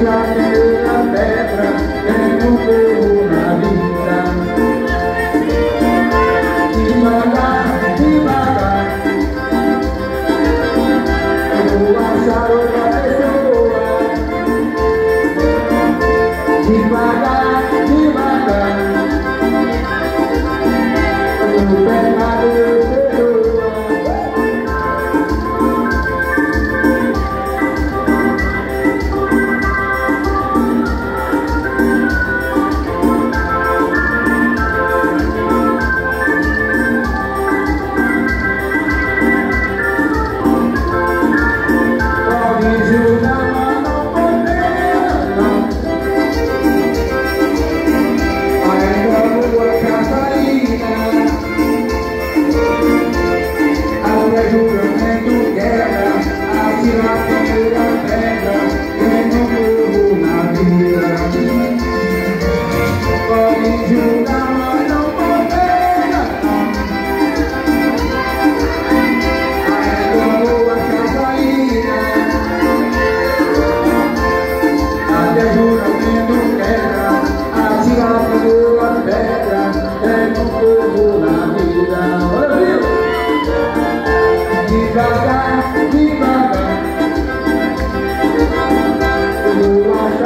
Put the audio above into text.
juramento